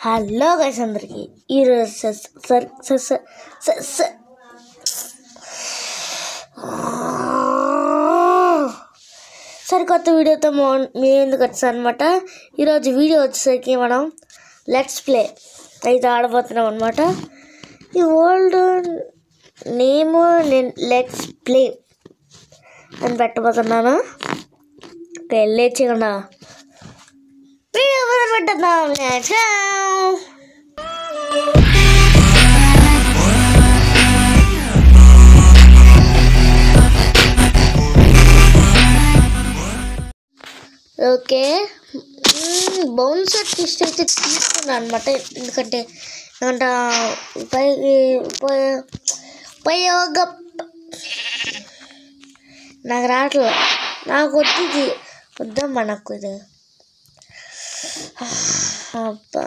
Hello guys అందరికీ. ఈరోజు sir sir sir స- సరికొత్త వీడియోతో మో మీ ఎందుకు వచ్చాను అనమాట ఈరోజు వీడియో వచ్చేసరికి మనం లెట్స్ ప్లే అయితే ఆడబోతున్నాం అనమాట ఈ ఓల్డ్ నేమ్ నేను లెట్స్ ప్లే అని పెట్టబోతున్నాను. ఓకే లేచకుండా వీడియో మొదలు పెట్టేద్దాం ఓకే బౌన్సర్ అయితే తీసుకున్నాను అనమాట ఎందుకంటే ఏమంట ఉపయోగ ఉపయోగ. నాకు రావట్లేదు నాకు వద్దు వద్దమ్మా నాకు ఇది. అబ్బా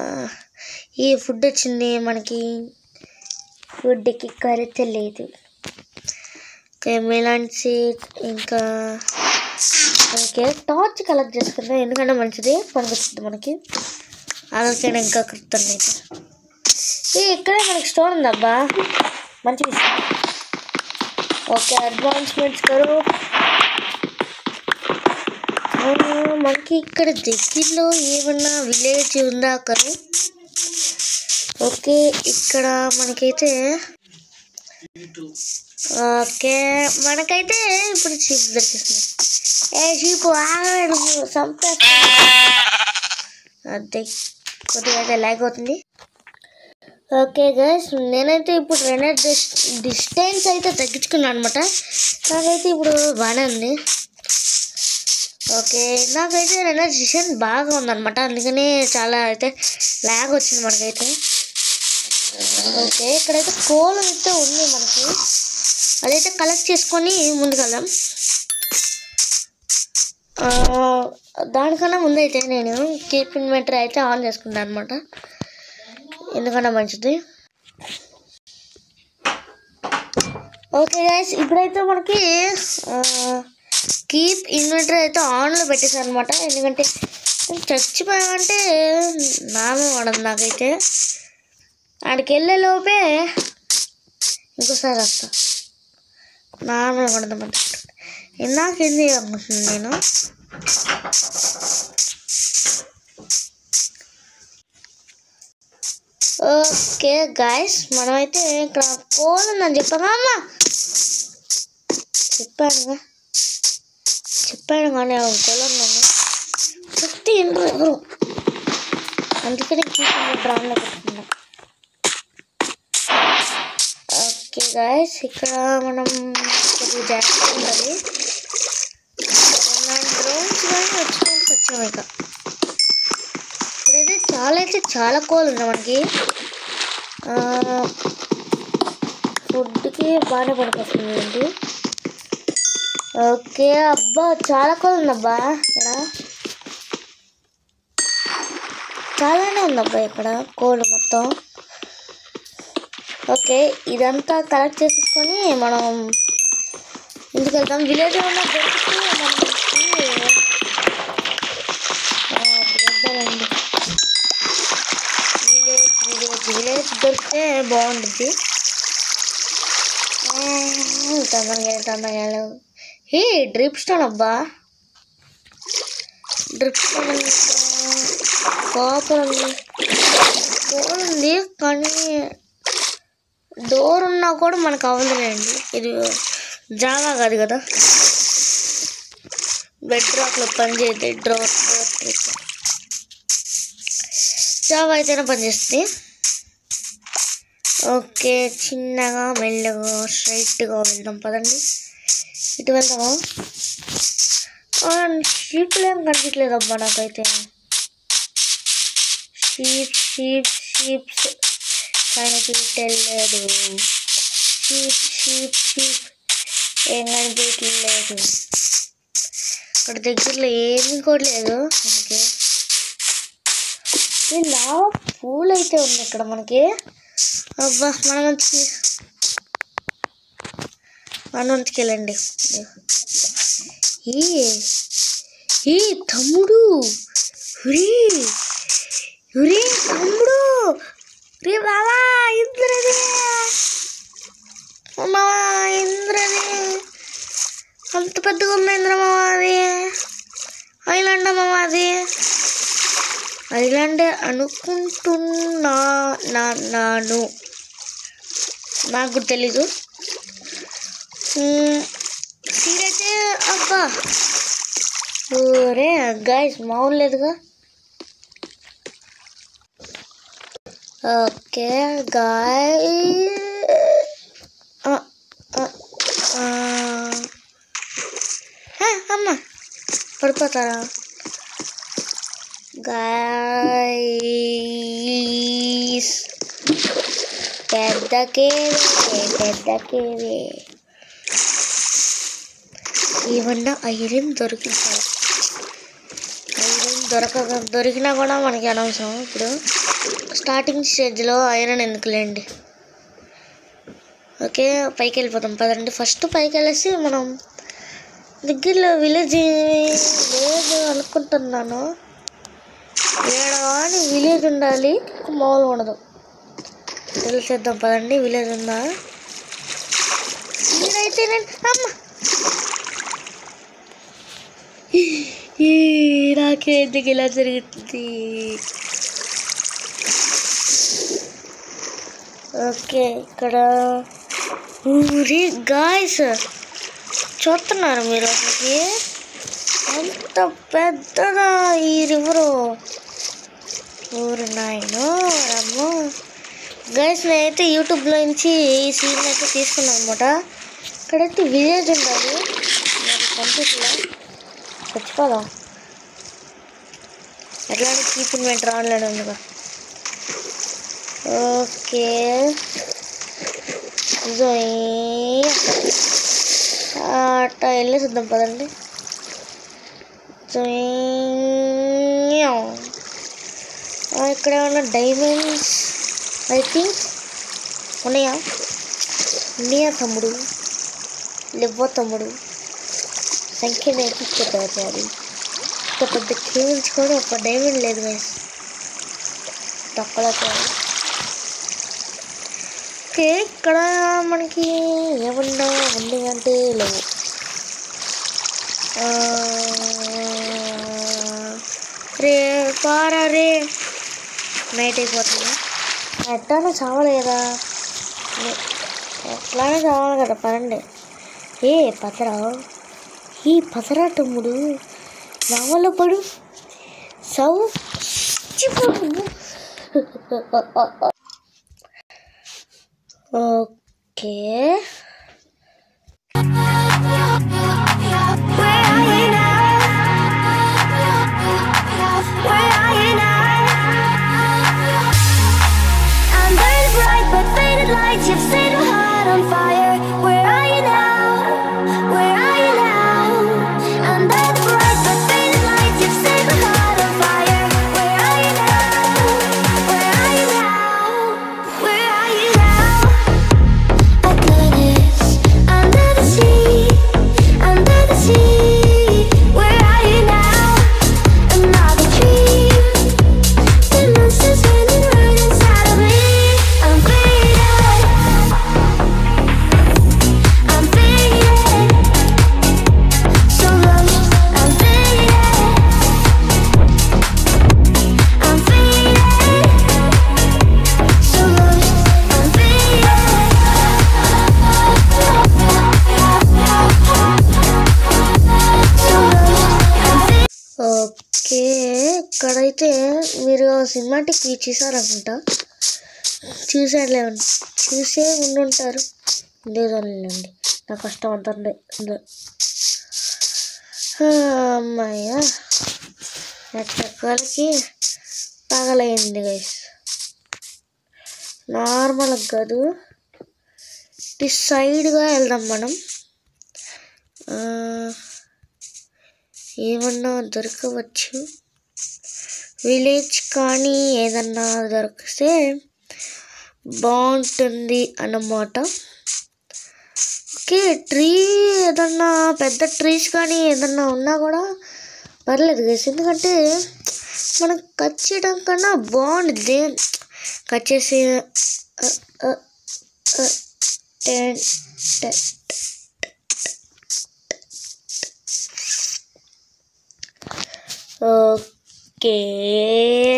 ఈ ఫుడ్ వచ్చింది మనకి. ఫుడ్కి కొరత లేదు. మెలాన్ సీడ్ ఇంకా ఓకే టార్చ్ కలెక్ట్ చేసుకుంటాం ఎందుకంటే మంచిది పనిపిస్తుంది మనకి. అదొకైనా ఇంకా కృతం లేదు ఏ ఇక్కడే మనకి స్టోన్ ఉందబ్బా మంచి విషయం. ఓకే అడ్వాన్స్మెంట్స్ కరు. మనకి ఇక్కడ దగ్గరలో ఏమన్నా విలేజ్ ఉందా అక్కడ? ఓకే ఇక్కడ మనకైతే ఓకే మనకైతే ఇప్పుడు చీప్ దొరికిస్తుంది ఏ చీపు ఆగలేదు చంపేస్తా. అదే కొద్దిగా అయితే లాగ్ అవుతుంది. ఓకే గైస్ నేనైతే ఇప్పుడు రెనర్ డిస్టెన్స్ అయితే తగ్గించుకున్నాను అనమాట నాకైతే ఇప్పుడు బాగానే ఉంది. ఓకే. నాకైతే రెనర్ డిస్టెన్స్ బాగా ఉందనమాట అందుకనే చాలా అయితే లాగ్ వచ్చింది మనకైతే. ఓకే. ఇక్కడైతే కోల్ అయితే ఉంది మనకి. అదైతే కలెక్ట్ చేసుకొని ముందుకెళ్దాం. దానికన్నా ముందైతే నేను కీప్ ఇన్వెంటరీ అయితే ఆన్ చేసుకుంటాను అనమాట ఎందుకన్నా మంచిది? ఓకే గైస్ ఇప్పుడైతే మనకి కీప్ ఇన్వెంటరీ అయితే ఆన్లో పెట్టేశాను అనమాట ఎందుకంటే చచ్చిపోయామంటే నామే వాడదు నాకైతే. ఆడికి వెళ్ళే లోపే ఇంకోసారి వస్తా. నామే కొడదామంటే ఇందాక ఏంది అనుకుంటున్నాను నేను? ఓకే గాయస్ మనమైతే ఇక్కడ కోల్ ఉందని చెప్పాను అమ్మ? చెప్పానుగా. చెప్పాడు కానీ ఆ కోల్ నన్ను చెప్తే ఎందుకు ఎవరు అందుకని బ్రాండ్లో పెట్టుకున్నా. ఓకే గాయస్ ఇక్కడ మనం కొద్దిగా జాగ్రత్త ఉండాలి. డ్రోన్స్ కానీ వచ్చినట్టు వచ్చాము ఇక. ఇప్పుడైతే చాలా అయితే చాలా కోల్ ఉంది మనకి. ఫుడ్కి బాగానే పడిపోతుంది అండి ఓకే అబ్బా చాలా కోల్ ఉందబ్బా. ఇక్కడ చాలానే ఉందబ్బా ఇక్కడ కోళ్ళు మొత్తం. ఓకే ఇదంతా కలెక్ట్ చేసేసుకొని మనం ఇంటికి వెళ్తాం విలేజ్ ఉన్న విలేజ్ విలేజ్ విలేజ్ దొరికితే బాగుంటుంది తొందరగా తొందరగా ఏ డ్రిప్ స్టోన్ అబ్బా డ్రిప్ స్టోన్ కాపర్ ఉంది ఫోన్ ఉంది కానీ డోర్ ఉన్నా కూడా మనకు అవ్వదులేండి. ఇది జావా కాదు కదా. బెడ్ రాక్లో పనిచేయదు డోర్ డోర్ జావా అయితేనే పనిచేస్తుంది ఓకే చిన్నగా మెల్లగా స్ట్రైట్గా వెళ్దాం పదండి. ఇటు వెళ్దామా? షీట్లు ఏం కనిపించలేదు అబ్బా నాకైతే. షీప్ షీప్ షీప్స్ కనిపించలేదు షీప్ షీప్ షీప్ ఏం కనిపించలేదు ఇక్కడ దగ్గరలో ఏమీ కూడా లేదు మనకి. ఇలా పూలు అయితే ఉంది ఇక్కడ మనకి. అబ్బా మనం మంచికి వెళ్ళండి ఈ ఈ తమ్ముడు? ఒరే! రే తమ్ముడు! రే బావా ఇంద్రదే మావా ఇంద్రదే అంత పెద్దగా ఉంది ఇంద్ర అది? ఐలాండ్ మావా అది? ఐలాండ్ అనుకుంటున్నా నా నాను. నాకు కూడా తెలీదు. సీడ్ అయితే అబ్బా ఊరే గాయస్ మామూలు లేదుగా ఓకే గాయ అమ్మ పడిపోతారా గాయస్ పెద్ద కేవే పెద్ద కేవే ఏమన్నా ఐరన్ దొరికించాలి ఐరన్ దొరక దొరికినా కూడా మనకి అనవసరం. ఇప్పుడు స్టార్టింగ్ స్టేజ్లో ఐరన్ ఎందుకులేండి? ఓకే పైకి వెళ్ళిపోతాం పదండి. ఫస్ట్ పైకి వెళ్ళేసి మనం దగ్గరలో విలేజ్ లేదు అనుకుంటున్నాను. ఏడవాని అని విలేజ్ ఉండాలి. మామూలు ఉండదు. తెలిసేద్దాం పదండి. విలేజ్ ఉందా? నేనైతే నేను అమ్మ! ఈ నాకే ఇలా జరుగుతుంది ఓకే ఇక్కడ ఊరి గాయస్ చూస్తున్నారు మీరు అసలుకి? ఎంత పెద్దదా ఈ రివరు? ఊరు నాయను రమ్మో గైస్ నేనైతే యూట్యూబ్లో నుంచి ఈ సీన్ అయితే తీసుకున్నాను అనమాట ఇక్కడైతే విలేజ్ ఉండాలి. మరి కంప్యూటర్లో చచ్చిపోదాం. ఎట్లాంటి కీప్ ఇన్వెంట్ ఆన్లైన్ ఉందిగా ఓకే. జోయ్. వెళ్ళేసిద్దాం పదండి. ఇక్కడ ఏమన్నా డైమండ్స్ ఐ థింక్ ఉన్నాయా? ఉన్నాయా తమ్ముడు లేవో తమ్ముడు. సంఖ్య నేర్పించేద్దాం అది ఇంత పెద్ద కేబుల్స్ కూడా ఒక డైమండ్ లేదు గైస్ తక్కువ ఓకే ఇక్కడ మనకి ఏమన్నా ఉంది అంటే లేవు. రే పారా రే. నైట్ అయిపోతుంది. ఎట్టానే చావాలి కదా. ఎట్లానే చావాలి కదా పదండి. ఏ పతరా ఈ పతరా తమ్ముడు రావాలో పడు. సౌ ఓకే. సినిమాటిక్ చూసారనుకుంటా. చూసారులే చూసే ఉండుంటారు. లేదండి నా కష్టం అంత అమ్మాయ ఉంది. ఆ, పగలైంది గైస్ నార్మల్ కాదు. ఇటు సైడ్గా వెళ్దాం మనం. ఏమన్నా దొరకవచ్చు. విలేజ్ కానీ ఏదన్నా దొరికితే బాగుంటుంది అన్నమాట. ఓకే ట్రీ ఏదన్నా పెద్ద ట్రీస్ కానీ ఏదన్నా ఉన్నా కూడా పర్లేదు గైస్ ఎందుకంటే మనం కట్ చేయడం కన్నా బాగుంటుంది కట్ చేసి ఓకే ఓకే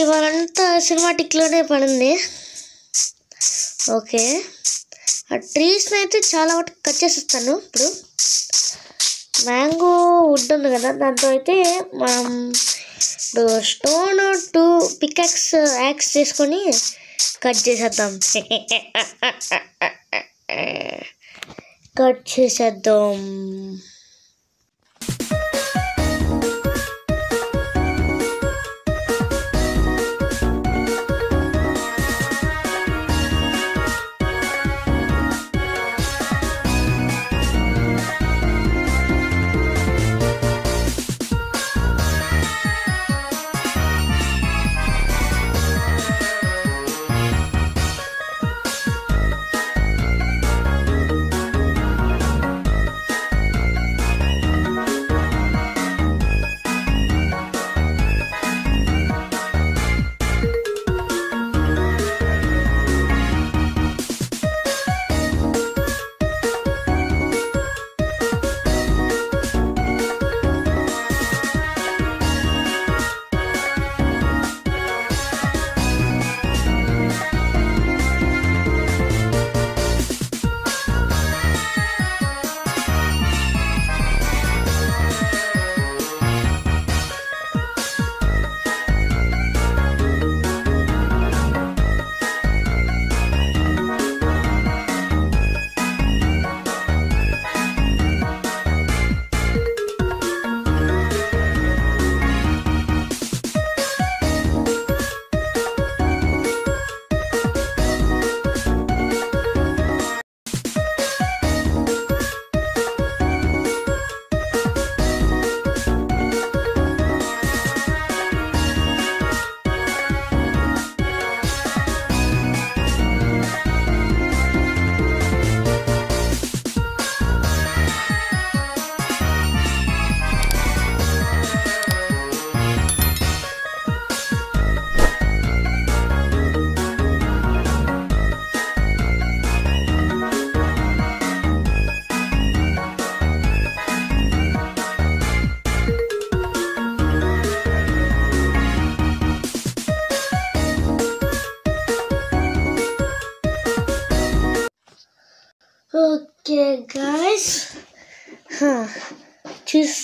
ఇవాళంతా సినిమాటిక్లోనే పడింది. ఓకే. ఆ ట్రీస్ని అయితే చాలా వరకు కట్ చేసేస్తాను ఇప్పుడు. మ్యాంగో వుడ్ ఉంది కదా దాంతో అయితే మనం ఇప్పుడు స్టోన్ టూ పికాక్స్ యాక్స్ చేసుకొని కట్ చేసేద్దాం. కట్ చేసేద్దాం.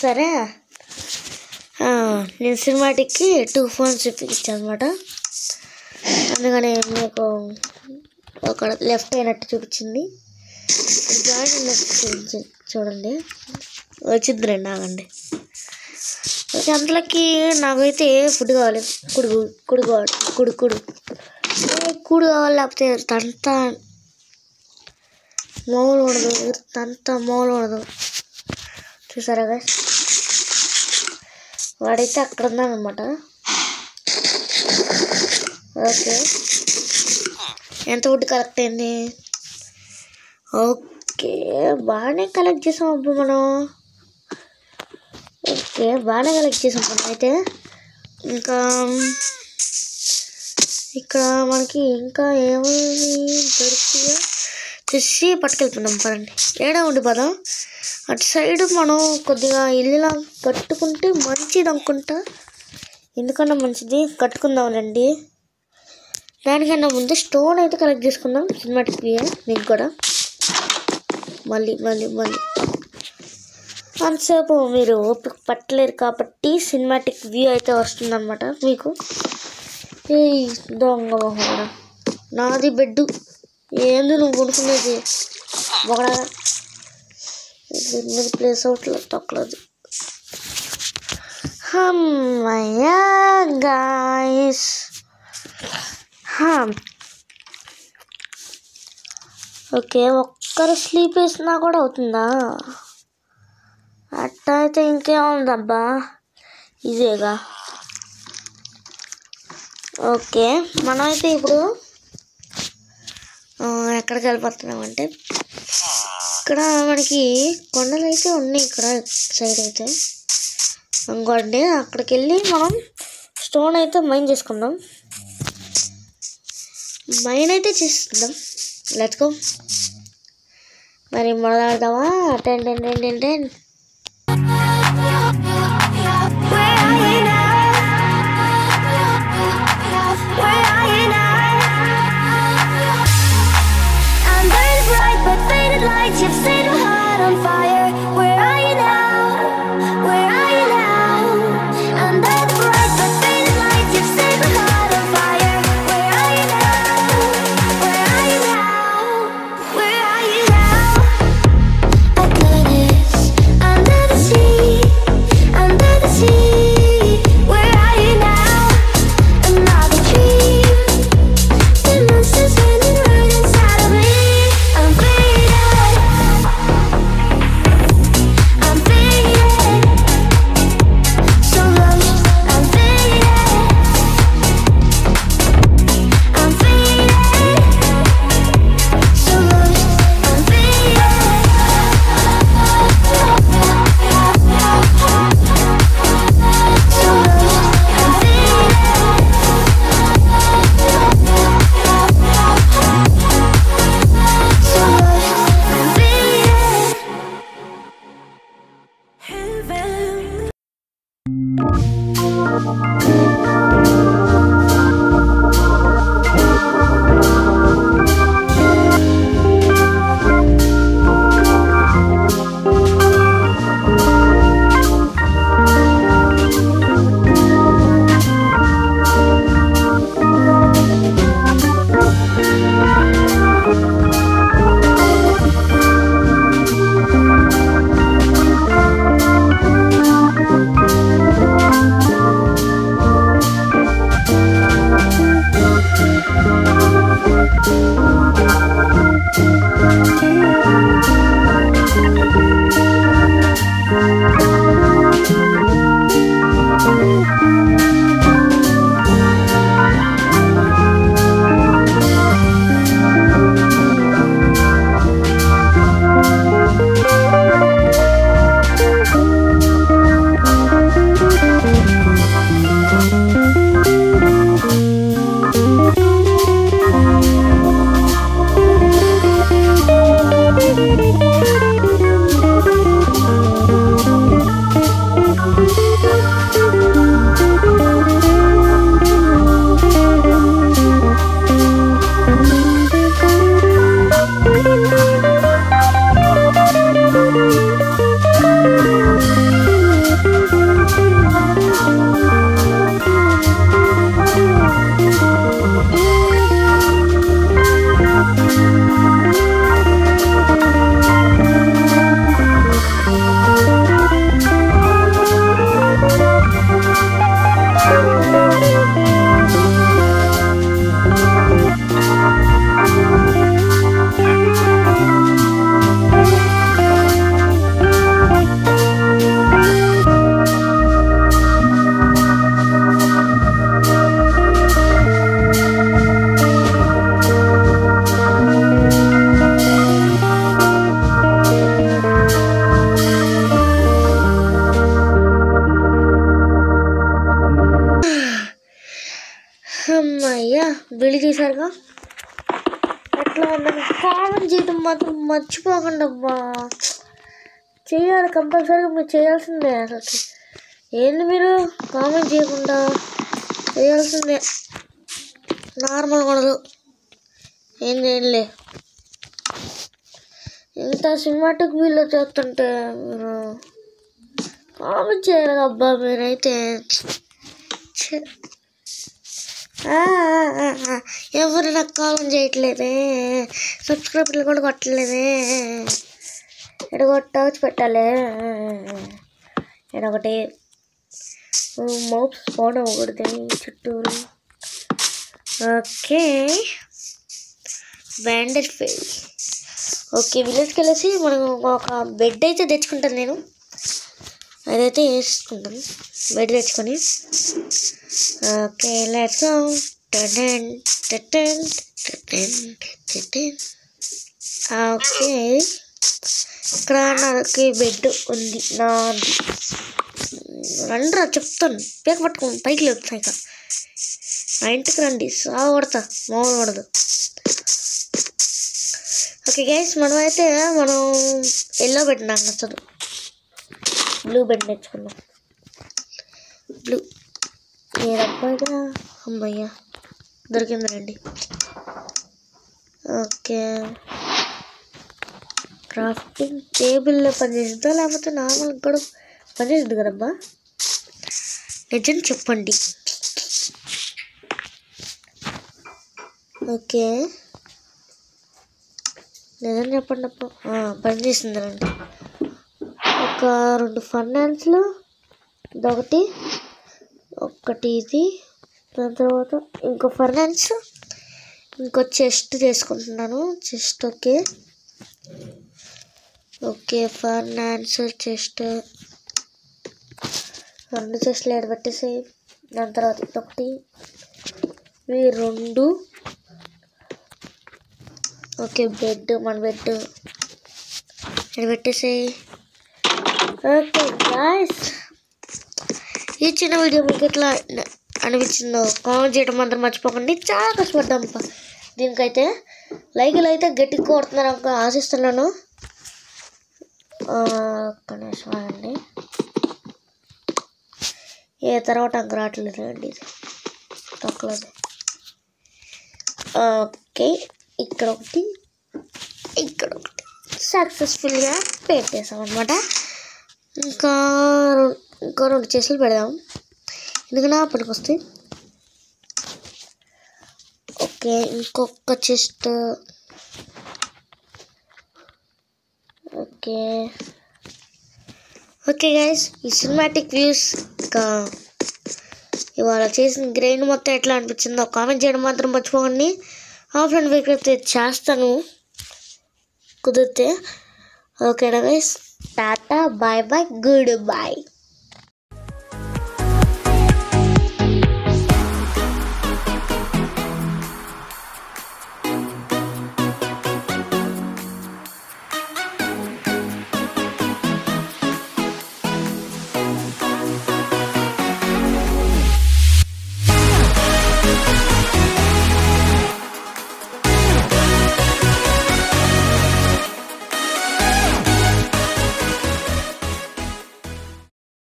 సరే? నేను సినిమాటిక్కి టూ ఫోన్స్ చూపించాను అనమాట అందుకని మీకు ఒక లెఫ్ట్ అయినట్టు చూపించింది. జాయిన్ లెఫ్ట్ చూపించి చూడండి. వచ్చింది రండి ఆగండి అందులోకి నాకైతే ఫుడ్ కావాలి? కుడుకు కుడు కావాలి కుడు. కుడు కుడు కావాలి? లేకపోతే తంత? మామూలు ఉండదు. తంత మామూలు ఉండదు. చూసారా guys? వాడైతే అక్కడ ఉన్నాడనమాట ఓకే. ఎంత ఫుడ్ కలెక్ట్ అయింది? ఓకే బాగానే కలెక్ట్ చేసాం అప్పుడు మనం. ఓకే బాగానే కలెక్ట్ చేసాం మనం అయితే. ఇంకా ఇక్కడ మనకి ఇంకా ఏమేమి దొరుకుతాయో తెచ్చి పట్టుకెళ్ళిపోయినాం పదండి. ఏడా ఉండి పదం అటు సైడ్ మనం కొద్దిగా ఇల్లులా కట్టుకుంటే మంచిది అనుకుంటా. ఎందుకన్నా మంచిది? కట్టుకుందాంలేండి దానికన్నా ముందు స్టోన్ అయితే కలెక్ట్ చేసుకుందాం సినిమాటిక్ వ్యూ మీకు కూడా. మళ్ళీ మళ్ళీ మళ్ళీ. అంతసేపు మీరు ఓపిక పట్టలేరు కాబట్టి సినిమాటిక్ వ్యూ అయితే వస్తుందన్నమాట మీకు. ఈ దొంగ నాది బెడ్ ఏంది నువ్వు కొనుక్కునేది ఒకడా దీని మీద ప్లేస్ అవుట్లేదు తొక్కలేదు. అమ్మయ్యా గాయస్ ఓకే ఒక్కరు స్లీప్ వేసినా కూడా అవుతుందా? అట్ట అయితే ఇంకేముందబ్బా ఇదేగా. ఓకే మనమైతే ఇప్పుడు ఎక్కడికి వెళ్ళిపోతున్నాం అంటే ఇక్కడ మనకి కొండలు అయితే ఉన్నాయి ఇక్కడ సైడ్ అయితే. ఇంకోటి అక్కడికి వెళ్ళి మనం స్టోన్ అయితే మైన్ చేసుకుందాం. మైన్ అయితే చేస్తుందాం లెట్కో మరి మొదలెడదామా? Ten ten ten ten ten. కంపల్సరీగా మీరు చేయాల్సిందే అసలు. ఏంది మీరు? కామెంట్ చేయకుండా చేయాల్సిందే. నార్మల్ కొనదు ఏం చేయలే ఇంత సినిమాటిక్ వీళ్ళు చేస్తుంటే మీరు? కామెంట్ చేయాలి అబ్బా మీరైతే. ఎవరు నాకు కామెంట్ చేయట్లేదే? సబ్స్క్రైబర్లు కూడా కొట్టలేదే? ఎడగొట్టవచ్చు పెట్టాలి. నేను ఒకటి మౌప్స్ ఫోన్ అవ్వకూడదు చుట్టూరు. ఓకే. బ్యాండెడ్ ఫేస్ ఓకే విలేజ్కి వెళ్ళేసి మనం ఒక బెడ్ అయితే తెచ్చుకుంటాను నేను. అదైతే వేసుకుంటాను బెడ్ తెచ్చుకొని. Okay let's go ten ten ten okay. ఇక్కడ నాకు బెడ్ ఉంది. నాది. రండిరా చెప్తాను. పేక పట్టుకోండి పైకి లేపుతాయి ఇక మా ఇంటికి రండి. సాగు కొడతా మామూలు పడదు. ఓకే గైస్ మనం అయితే మనం ఎల్లో బెడ్ నాకు నచ్చదు. బ్లూ బెడ్ నేర్చుకున్నాం బ్లూ. ఏ అబ్బాయిగా అమ్మయ్యా దొరికింది రండి. ఓకే. క్రాఫ్టింగ్ టేబుల్లో పనిచేస్తుందా? లేకపోతే నార్మల్ కూడా పనిచేస్తుంది కదమ్మా నిజం చెప్పండి. ఓకే. నిజం చెప్పండి అప్పుడు పనిచేస్తుంది అండి ఒక రెండు ఫర్నాన్స్లు ఇదొకటి ఒకటి ఇది దాని తర్వాత ఇంకో ఫర్నాన్స్ ఇంకో చెస్ట్ చేసుకుంటున్నాను. Chest okay. Okay furnace chest రెండు చెస్ట్లు ఏడు పెట్టేసి దాని తర్వాత ఒకటి ఇవి రెండు. ఓకే బెడ్ మన బెడ్. ఇక్కడ ఓకే గాయస్. ఈ చిన్న వీడియో మీకు ఎట్లా అనిపించిందో కామెంట్ చేయడం మాత్రం మర్చిపోకండి. చాలా కష్టపడ్డాం దీనికైతే లైకులు అయితే గట్టిగా కొడుతున్నారు ఆశిస్తున్నాను. ఒక్క నిమిషం అండి ఏ తర్వాత అంక రావట్లేదు అండి ఇది తొక్కలేదు ఓకే. ఇక్కడ ఒకటి ఇక్కడ ఒకటి. సక్సెస్ఫుల్గా పెట్టేసాం అనమాట ఇంకా ఇంకో రెండు చేసులు పెడదాం. ఎందుకంటే అప్పటికి వస్తాయి ఓకే ఇంకొక చెస్ట్ ఓకే. ఓకే గైస్ ఈ సినిమాటిక్ వ్యూస్ ఇంకా ఇవాళ చేసిన గ్రెయిన్ మొత్తం ఎట్లా అనిపించిందో కామెంట్ చేయడం మాత్రం మర్చిపోకండి. ఆఫ్లైన్ వీక్ అయితే చేస్తాను. కుదిరితే. Okay guys Tata bye bye good bye.